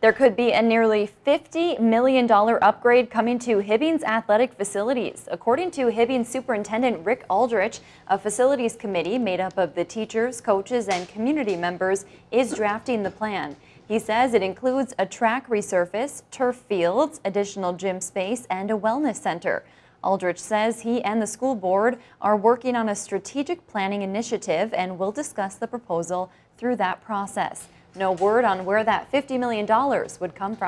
There could be a nearly $50 million upgrade coming to Hibbing's athletic facilities. According to Hibbing Superintendent Rick Aldrich, a facilities committee made up of the teachers, coaches, and community members is drafting the plan. He says it includes a track resurface, turf fields, additional gym space, and a wellness center. Aldrich says he and the school board are working on a strategic planning initiative and will discuss the proposal through that process. No word on where that $50 million would come from.